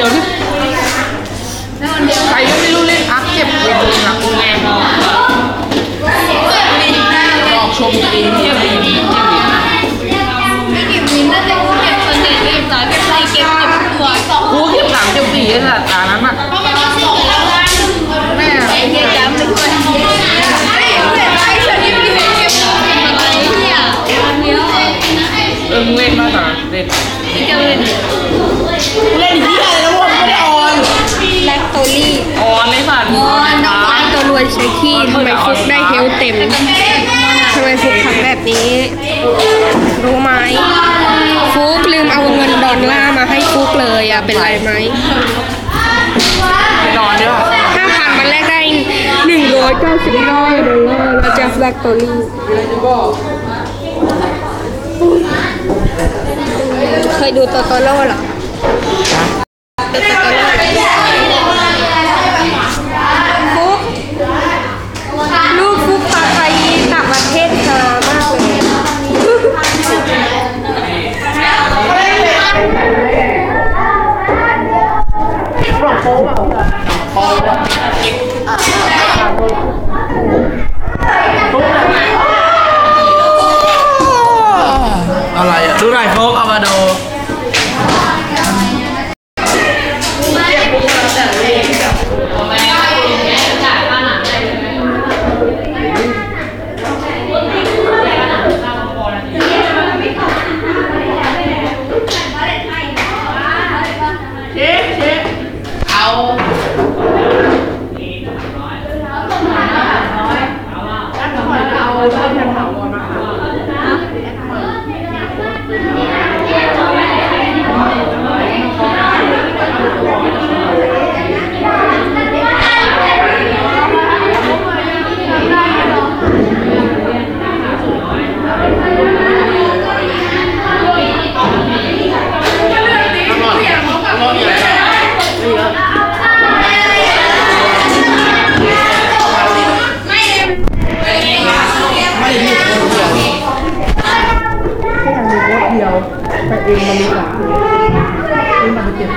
ดียวดิใครก็ไม่รู้เล่นอาร์คเก็บเงินหนักแรงออกชมตัวเองเที่ยวดีเที่ยวดีไม่เก็บวินน่าจะเก็บส่วนใหญ่เก็บสายเก็บใส่เก็บเก็บตัวสองกูเก็บสามเก็บสี่ไอ้สัตว์ตานั้นอะเพราะมันก็สองแล้วนะแม่ไอ้เงี้ยย้ำไปด้วยไอ้เด็กไอ้ชนิดที่เก็บอะไรเนี่ยเดี๋ยวเออมึงเล่นมากแต่เล่นที่จะเล่น ทำไมฟุกได้เฮลเต็มทำไมฟุกทำแบบนี้ รู้ไหมฟุกลืมเอาเงินดอลลาร์มาให้ฟุกเลยอะเป็นไรไหมนอนด้วยห้าพันมันแลกได้หนึ่งร้อยเก้าสิบเก้าดอลลาร์แล้วจะแลคโตลี่เคยดูโตโตโร่เหรอดูโตโตโร่ อะดู ดึงมันมีสามนี่มันเป็นเจ็บ